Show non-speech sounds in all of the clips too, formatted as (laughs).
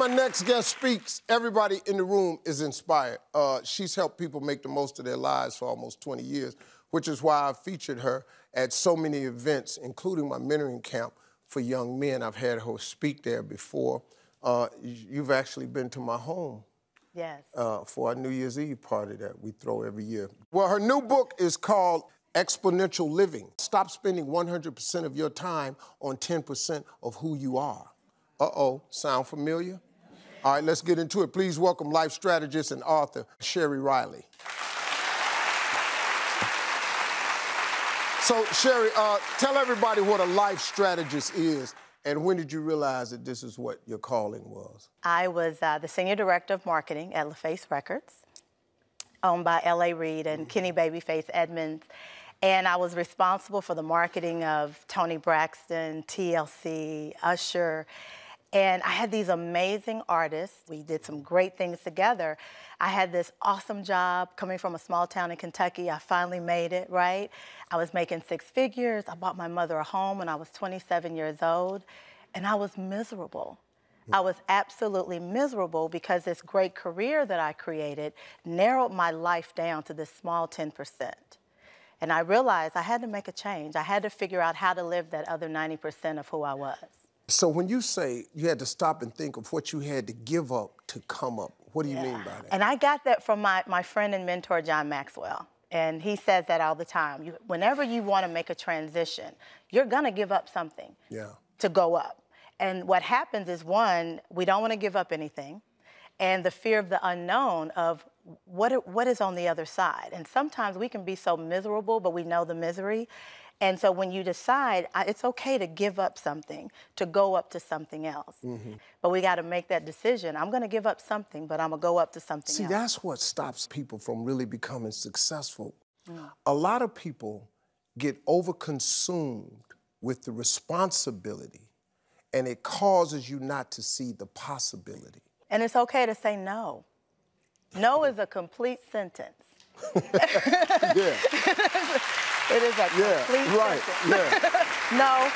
my next guest speaks, everybody in the room is inspired. Uh, she's helped people make the most of their lives for almost 20 years, which is why I've featured her at so many events, including my mentoring camp for young men. I've had her speak there before. Uh, you've actually been to my home. Yes. Uh, for our New Year's Eve party that we throw every year. Well, her new book is called Exponential Living. Stop spending 100% of your time on 10% of who you are. Uh oh, sound familiar? All right, let's get into it. Please welcome life strategist and author Sheri Riley. So, Sheri, uh, tell everybody what a life strategist is and when did you realize that this is what your calling was? I was uh, the senior director of marketing at LaFace Records, owned by L.A. Reid and mm-hmm. Kenny Babyface Edmonds. And I was responsible for the marketing of Toni Braxton, TLC, Usher. And I had these amazing artists. We did some great things together. I had this awesome job coming from a small town in Kentucky. I finally made it, right? I was making six figures. I bought my mother a home when I was 27 years old, and I was miserable. I was absolutely miserable because this great career that I created narrowed my life down to this small 10%. And I realized I had to make a change. I had to figure out how to live that other 90% of who I was. So when you say you had to stop and think of what you had to give up to come up, what do you yeah. mean by that? And I got that from my, my friend and mentor, John Maxwell. And he says that all the time. You, whenever you want to make a transition, you're going to give up something yeah. to go up. And what happens is one, we don't want to give up anything. And the fear of the unknown of what, what is on the other side. And sometimes we can be so miserable, but we know the misery. And so when you decide, it's okay to give up something, to go up to something else. Mm-hmm. But we got to make that decision. I'm going to give up something, but I'm going to go up to something See, else. that's what stops people from really becoming successful. Mm. A lot of people get overconsumed with the responsibility, and it causes you not to see the possibility. And it's okay to say no. No is a complete sentence. (laughs) yeah. (laughs) It is a yeah, complete right. Yeah. (laughs) no.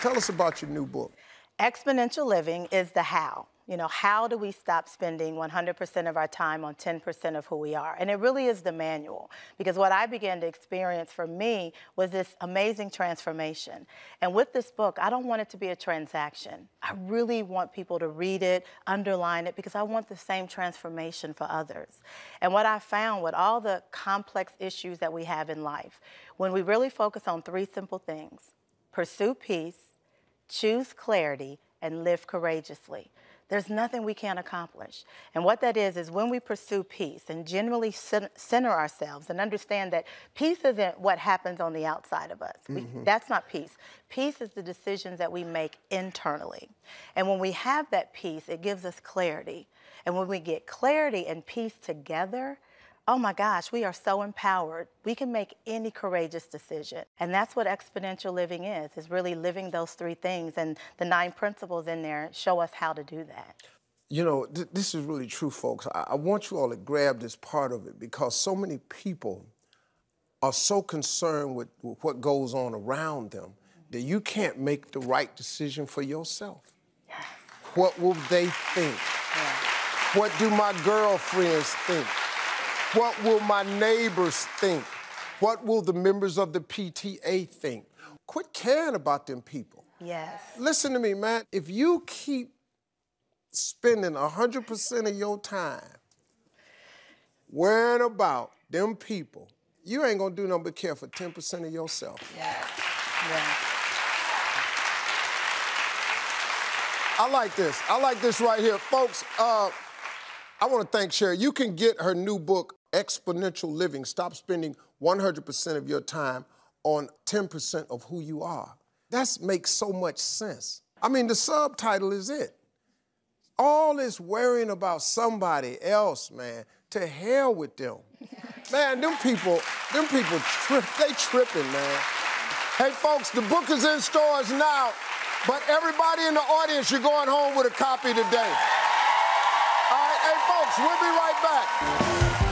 Tell us about your new book. Exponential Living is the how. You know, how do we stop spending 100% of our time on 10% of who we are? And it really is the manual because what I began to experience for me was this amazing transformation. And with this book, I don't want it to be a transaction. I really want people to read it, underline it, because I want the same transformation for others. And what I found with all the complex issues that we have in life, when we really focus on three simple things pursue peace, choose clarity, and live courageously there's nothing we can't accomplish. And what that is, is when we pursue peace and generally center ourselves and understand that peace isn't what happens on the outside of us. Mm-hmm. That's not peace. Peace is the decisions that we make internally. And when we have that peace, it gives us clarity. And when we get clarity and peace together, oh my gosh, we are so empowered. We can make any courageous decision. And that's what exponential living is, is really living those three things. And the nine principles in there show us how to do that. You know, th- this is really true, folks. I-, I want you all to grab this part of it because so many people are so concerned with, with what goes on around them that you can't make the right decision for yourself. Yes. What will they think? What do my girlfriends think? What will my neighbors think? What will the members of the PTA think? Quit caring about them people. Yes. Listen to me, man. If you keep spending 100% of your time worrying about them people, you ain't gonna do nothing but care for 10% of yourself. Yes. Yes. I like this. I like this right here. Folks, uh, I want to thank Sheri. You can get her new book, exponential living. Stop spending 100% of your time on 10% of who you are. That makes so much sense. I mean, the subtitle is it. All this worrying about somebody else, man, to hell with them. (laughs) man, them people, them people, trip, they tripping, man. Hey, folks, the book is in stores now, but everybody in the audience, you're going home with a copy today. All right, hey, folks, we'll be right back.